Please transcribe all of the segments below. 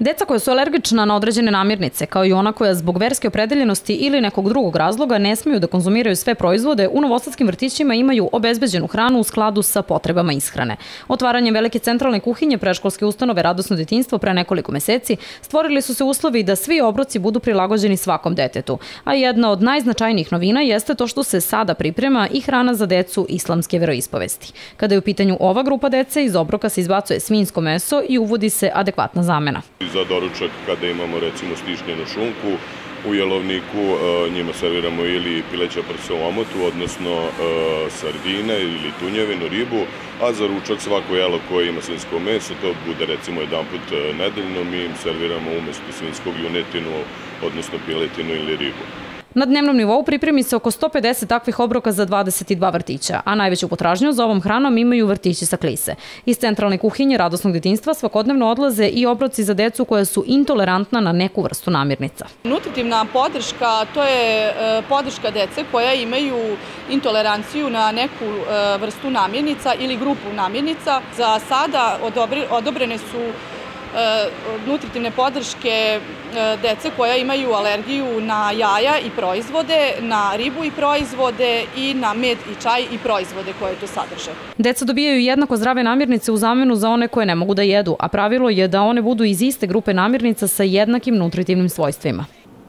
Deca koja su alergična na određene namirnice, kao i ona koja zbog verske opredeljenosti ili nekog drugog razloga ne smeju da konzumiraju sve proizvode, u novosadskim vrtićima imaju obezbeđenu hranu u skladu sa potrebama ishrane. Otvaranjem velike centralne kuhinje preškolske ustanove Radosno detinstvo pre nekoliko meseci stvorili su se uslovi da svi obroci budu prilagođeni svakom detetu, a jedna od najznačajnijih novina jeste to što se sada priprema i hrana za decu islamske veroispovesti. Kada je u pitanju ova grupa dece, iz obroka se izbacuje svinjsko meso i uvodi se adekvatna zamena za doručak kada imamo recimo stišnjenu šunku, u jelovniku e, njima serviramo ili pileća prsa u omotu, odnosno e, sardine ili tunjevinu, ribu, a za ručak svako jelo koje ima svinsko meso, to bude recimo jedan put e, nedeljno, mi im serviramo umesto svinskog junetinu, odnosno piletinu ili ribu. Na dnevnom nivou pripremi se oko 150 takvih obroka za 22 vrtića, a najveću potražnju za ovom hranom imaju vrtići sa klise. Iz centralne kuhinje radosnog detinstva svakodnevno odlaze i obroci za decu koja su intolerantna na neku vrstu namirnica. Nutritivna podrška, to je e, podrška dece koja imaju intoleranciju na neku e, vrstu namirnica ili grupu namirnica. Za sada odobrene su nutritivne podrške e, dece koja imaju alergiju na jaja i proizvode, na ribu i proizvode i na med i čaj i proizvode koje to sadrže. Deca dobijaju jednako zdrave namirnice u zamenu za one koje ne mogu da jedu, a pravilo je da one budu iz iste grupe namirnica sa jednakim nutritivnim svojstvima.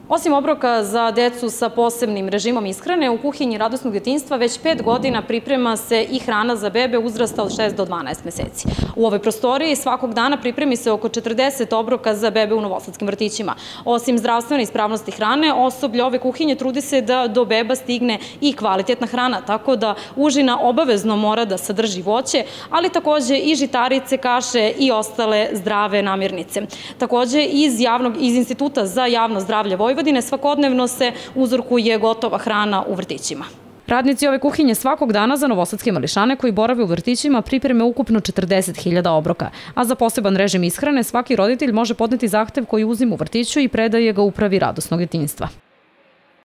Osim obroka za decu sa posebnim režimom ishrane, u kuhinji radosnog detinstva već pet godina priprema se i hrana za bebe uzrasta od 6 do 12 meseci. U ovoj prostoriji svakog dana pripremi se oko 40 obroka za bebe u novosadskim vrtićima. Osim zdravstvene ispravnosti hrane, osoblje ove kuhinje trudi se da do beba stigne i kvalitetna hrana, tako da užina obavezno mora da sadrži voće, ali takođe i žitarice, kaše i ostale zdrave namirnice. Takođe, iz, javnog, iz Instituta za javno zdravlje Vojvodine Vojvodine svakodnevno se uzorkuje gotova hrana u vrtićima. Radnici ove kuhinje svakog dana za novosadske mališane koji borave u vrtićima pripreme ukupno 40.000 obroka, a za poseban režim ishrane svaki roditelj može podneti zahtev koji uzima u vrtiću i predaje ga upravi radosnog djetinjstva.